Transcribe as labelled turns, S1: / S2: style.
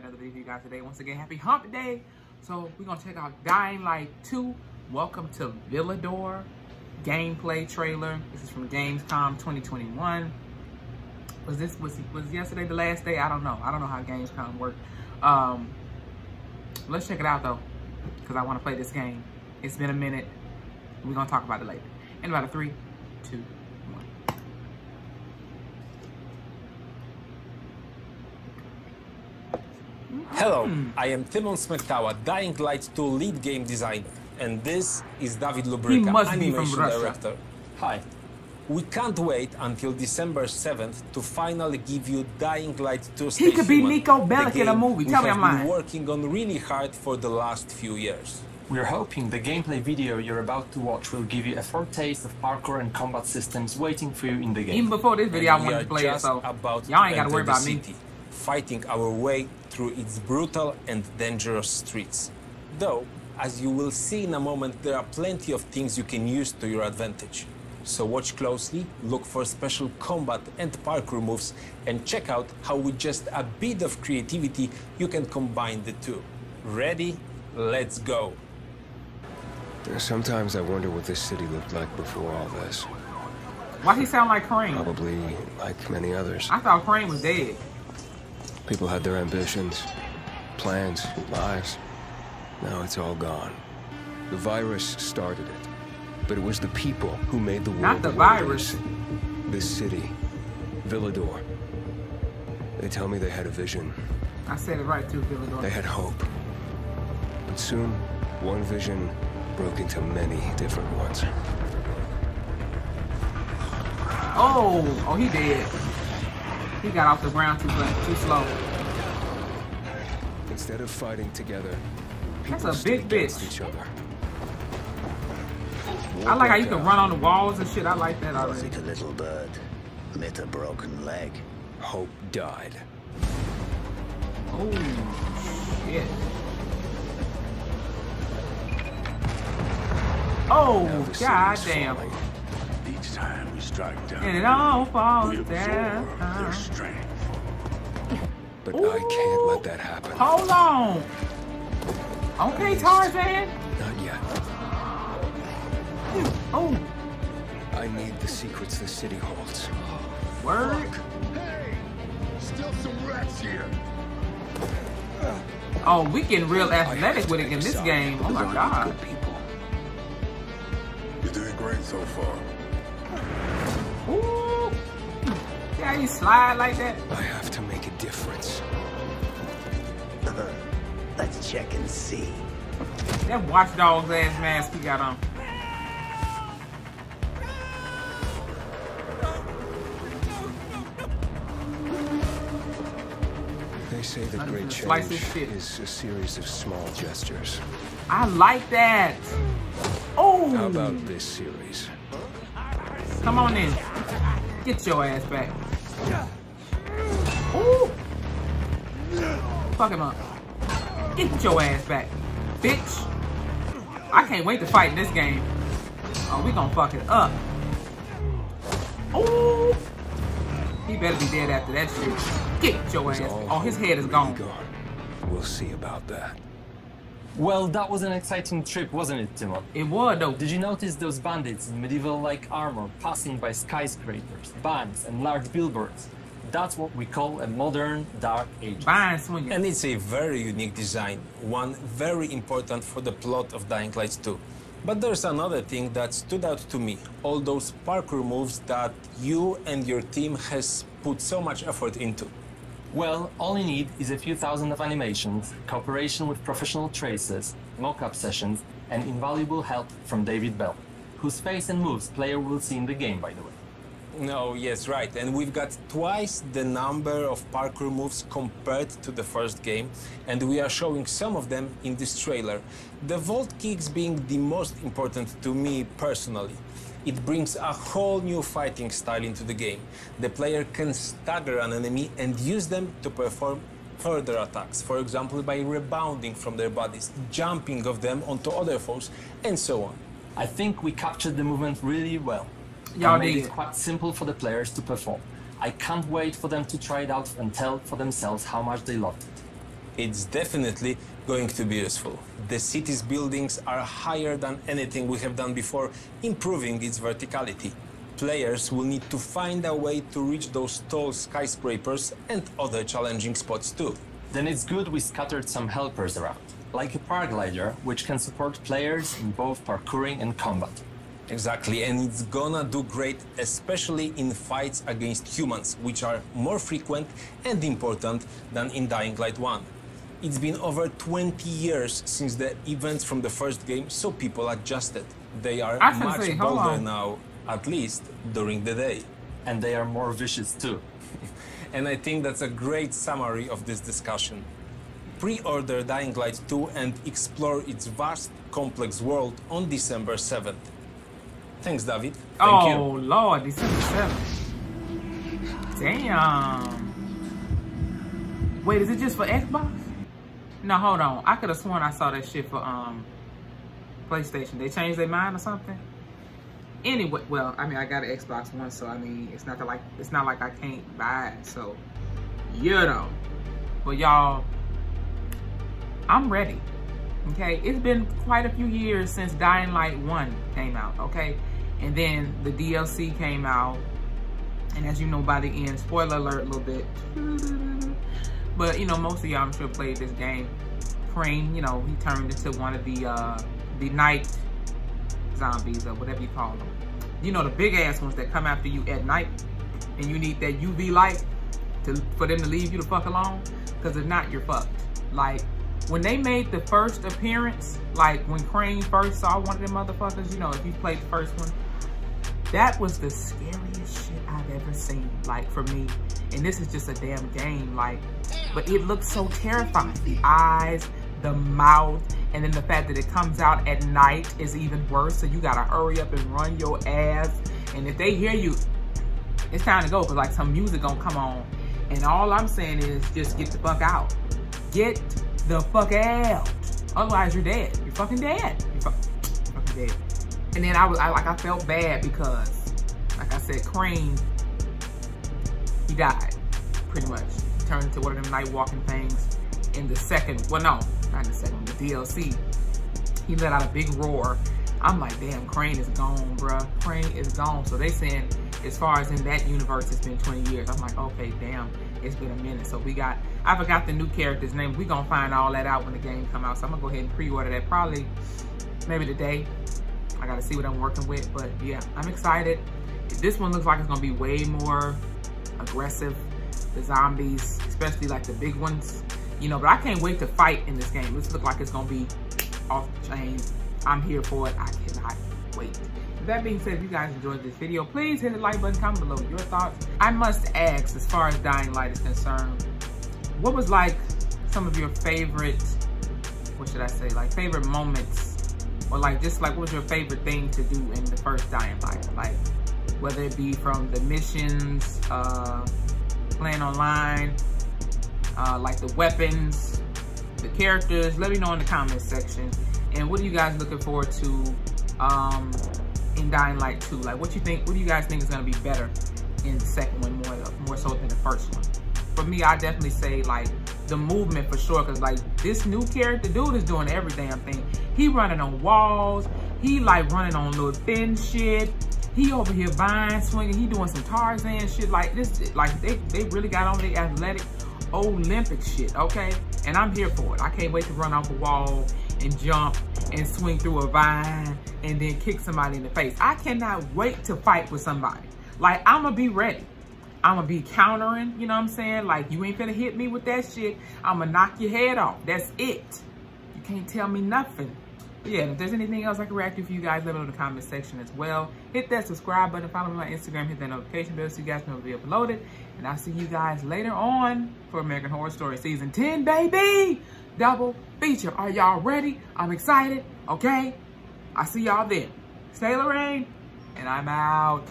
S1: another video for you guys today. Once again, happy hump day. So we're gonna check out Dying Light 2. Welcome to Villedor gameplay trailer. This is from Gamescom 2021. Was this was was yesterday the last day? I don't know. I don't know how Gamescom worked. Um, let's check it out though, because I want to play this game. It's been a minute. We're gonna talk about it later. In about a three, two, one.
S2: Hello, I am Tymon Smektała, Dying Light 2 lead game designer, and this is David Lubryka,
S1: must be from
S2: animation director. Hi. We can't wait until December 7th to finally give you Dying Light 2 Stay
S1: He could be
S2: Human,
S1: Niko
S2: the
S1: Bellic in a movie. Tell me I'm
S2: been
S1: lying.
S2: working on really hard for the last few years.
S3: We're hoping the gameplay video you're about to watch will give you a foretaste of parkour and combat systems waiting for you in the game.
S1: Even before this video, I
S2: And we
S1: wanted
S2: are
S1: to play it, so y'all ain't gotta worry
S2: enter the
S1: about me.
S2: fighting our way through its brutal and dangerous streets. Though, as you will see in a moment, there are plenty of things you can use to your advantage. So watch closely, look for special combat and parkour moves, and check out how with just a bit of creativity you can combine the two. Ready? Let's go!
S4: Sometimes I wonder what this city looked like before all this.
S1: Why he sound like Crane?
S4: Probably like many others.
S1: I thought Crane was dead.
S4: People had their ambitions, plans, lives. Now it's all gone. The virus started it, but it was the people who made the world
S1: Not the virus.
S4: is. This city, Villedor. They tell me they had a vision.
S1: I said it right too,
S4: Villedor.
S1: They
S4: had hope. But soon, one vision broke into many different ones.
S1: Oh, oh, he dead. He got off the ground too too slow.
S4: Instead of fighting together,
S1: That's a big bitch.
S4: each other.
S1: I like how you can run on the walls and shit. I like that
S5: Was
S1: already.
S5: a little bird? Met a broken leg?
S4: Hope died.
S1: Oh, shit. Oh,
S4: Now the city
S1: god damn.
S6: Strike down,
S1: And it all falls
S6: we absorb
S1: down.
S6: their uh-huh. strength.
S4: But I can't let that happen.
S1: Hold on. Okay, Tarzan.
S4: Not yet.
S1: Oh,
S4: I need the secrets the city holds.
S1: word.
S6: Hey! Still some rats here.
S1: Oh, we getting real athletic with it in this game. Oh my god.
S4: Good people.
S6: You're doing great so far.
S1: See how you slide like that?
S4: I have to make a difference.
S5: Let's check and see.
S1: That watchdog's ass mask he got on.
S4: They say that
S1: I'm
S4: great
S1: gonna
S4: change
S1: shit.
S4: is a series of small gestures.
S1: I like that. Oh,
S4: How about this series?
S1: come on in. Get your ass back. Ooh. Fuck him up. Get your ass back, bitch. I can't wait to fight in this game. Oh, we gonna fuck it up. Ooh. He better be dead after that shit. Get your ass. Oh, his head is gone.
S4: We'll see about that.
S3: Well, that was an exciting trip, wasn't it, Tymon?
S1: It was though.
S3: Did you notice those bandits in medieval-like armor passing by skyscrapers, banks, and large billboards? That's what we call a modern Dark Age.
S1: Fine.
S2: And it's a very unique design, one very important for the plot of Dying Light 2. But there's another thing that stood out to me, all those parkour moves that you and your team has put so much effort into.
S3: Well, all you need is a few thousand of animations, cooperation with professional tracers, mock-up sessions, and invaluable help from David Belle, whose face and moves player will see in the game, by the way.
S2: No, yes, right. And we've got twice the number of parkour moves compared to the first game, and we are showing some of them in this trailer. The vault kicks being the most important to me personally. It brings a whole new fighting style into the game. The player can stagger an enemy and use them to perform further attacks, for example, by rebounding from their bodies, jumping off them onto other foes, and so on.
S3: I think we captured the movement really well.
S1: Y'all
S3: and made it quite simple for the players to perform. I can't wait for them to try it out and tell for themselves how much they loved it.
S2: It's definitely going to be useful. The city's buildings are higher than anything we have done before, improving its verticality. Players will need to find a way to reach those tall skyscrapers and other challenging spots too.
S3: Then it's good we scattered some helpers around, like a paraglider, which can support players in both parkouring and combat.
S2: Exactly, and it's gonna do great, especially in fights against humans, which are more frequent and important than in Dying Light 1. It's been over 20 years since the events from the first game, so people adjusted. They are much
S1: say,
S2: bolder
S1: on.
S2: now, at least during the day.
S3: And they are more vicious too.
S2: And I think that's a great summary of this discussion. Pre-order Dying Light 2 and explore its vast, complex world on December 7th. Thanks, David. Thank
S1: oh,
S2: you.
S1: Lord, December 7th. Damn. Wait, is it just for Xbox? No, hold on. I could have sworn I saw that shit for um PlayStation. They changed their mind or something? Anyway, well, I mean, I got an Xbox One, so I mean, it's not like it's not like I can't buy it. So, you know. But y'all, I'm ready. Okay, it's been quite a few years since Dying Light 1 came out, okay? And then the DLC came out. And as you know by the end, spoiler alert a little bit. But you know, most of y'all I'm sure played this game. Crane, you know, he turned into one of the uh the night zombies or whatever you call them. You know, the big ass ones that come after you at night and you need that UV light to for them to leave you the fuck alone. Cause if not, you're fucked. Like when they made the first appearance, like when Crane first saw one of them motherfuckers, you know, if you played the first one, that was the scariest shit I've ever seen, like for me. And this is just a damn game, like, but it looks so terrifying. The eyes, the mouth, and then the fact that it comes out at night is even worse. So you gotta hurry up and run your ass. And if they hear you, it's time to go, cause like some music gonna come on. And all I'm saying is just get the fuck out. Get the fuck out. Otherwise you're dead. You're fucking dead. You're fuck, fucking dead. And then I was I, like I felt bad because, like I said, Crane, he died pretty much. Turned into one of them night walking things. In the second, well no, not the second, the DLC, he let out a big roar. I'm like, damn, Crane is gone, bruh. Crane is gone. So they saying, as far as in that universe, it's been 20 years. I'm like, okay, damn, it's been a minute. So we got, I forgot the new character's name. We gonna find all that out when the game come out. So I'm gonna go ahead and pre-order that probably, maybe today. I gotta see what I'm working with, but yeah, I'm excited. This one looks like it's gonna be way more aggressive. The zombies, especially like the big ones, you know, but I can't wait to fight in this game. This look like it's gonna be off the chain. I'm here for it. I cannot wait. That being said, if you guys enjoyed this video, please hit the like button, comment below your thoughts. I must ask, as far as Dying Light is concerned, what was like some of your favorite, what should I say, like favorite moments, or like just like what was your favorite thing to do in the first Dying Light? Like whether it be from the missions, uh, playing online, uh, like the weapons, the characters. Let me know in the comments section. And what are you guys looking forward to um, in Dying Light 2? Like, what you think? What do you guys think is gonna be better in the second one more more so than the first one? For me, I definitely say like the movement for sure, cause like this new character, dude is doing every damn thing. He running on walls. He like running on little thin shit. He over here vine swinging. He doing some Tarzan shit like this. Like they they really got on the athletic Olympic shit, okay? And I'm here for it. I can't wait to run off a wall and jump and swing through a vine and then kick somebody in the face. I cannot wait to fight with somebody. Like, I'm gonna be ready. I'm gonna be countering, you know what I'm saying? Like, you ain't gonna hit me with that shit. I'm gonna knock your head off. That's it. You can't tell me nothing. Yeah, if there's anything else I can react to for you guys, let me know in the comment section as well. Hit that subscribe button, follow me on Instagram, hit that notification bell so you guys know when we uploaded. And I'll see you guys later on for American Horror Story Season 10, baby! Double feature. Are y'all ready? I'm excited, okay? I'll see y'all then. Stay Lorraine, and I'm out.